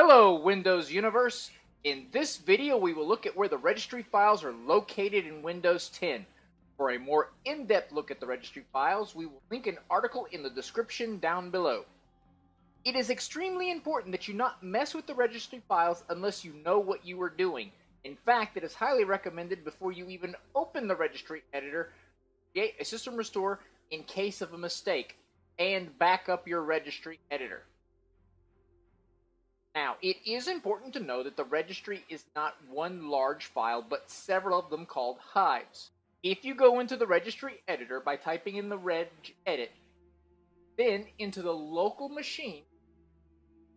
Hello Windows Universe! In this video we will look at where the registry files are located in Windows 10. For a more in-depth look at the registry files, we will link an article in the description down below. It is extremely important that you not mess with the registry files unless you know what you are doing. In fact, it is highly recommended before you even open the registry editor, create a system restore in case of a mistake, and back up your registry editor. Now, it is important to know that the registry is not one large file, but several of them called hives. If you go into the registry editor by typing in the reg edit, then into the local machine,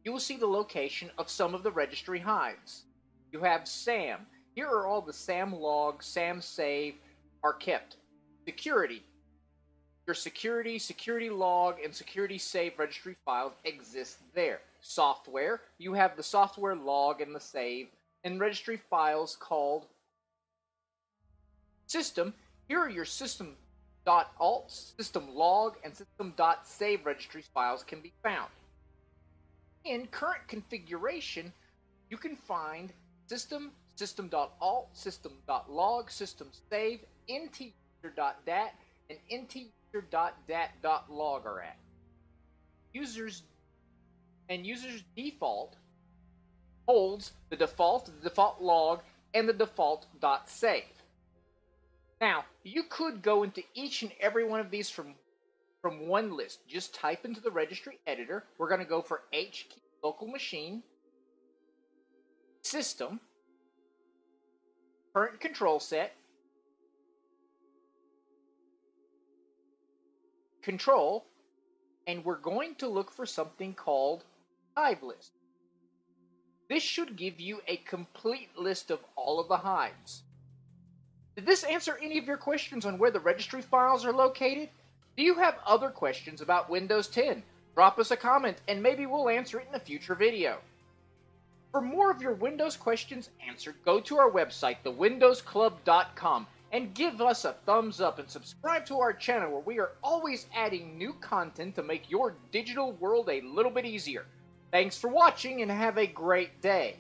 you will see the location of some of the registry hives. You have SAM. Here are all the SAM log, SAM save are kept. Security. Your security, security log, and security save registry files exist there software, you have the software log and the save, and registry files called system. Here are your system.alt, system log, and system.save registry files can be found. In current configuration, you can find system, system.alt, system.log, system save, nt.dat, and nt.dat.log are at. Users and user's default holds the default, the default log, and the default .save. Now, you could go into each and every one of these from from one list. Just type into the registry editor. We're going to go for H key local machine, system, current control set, control, and we're going to look for something called hive list. This should give you a complete list of all of the hives. Did this answer any of your questions on where the registry files are located? Do you have other questions about Windows 10? Drop us a comment and maybe we'll answer it in a future video. For more of your Windows questions answered, go to our website, thewindowsclub.com, and give us a thumbs up and subscribe to our channel where we are always adding new content to make your digital world a little bit easier. Thanks for watching and have a great day.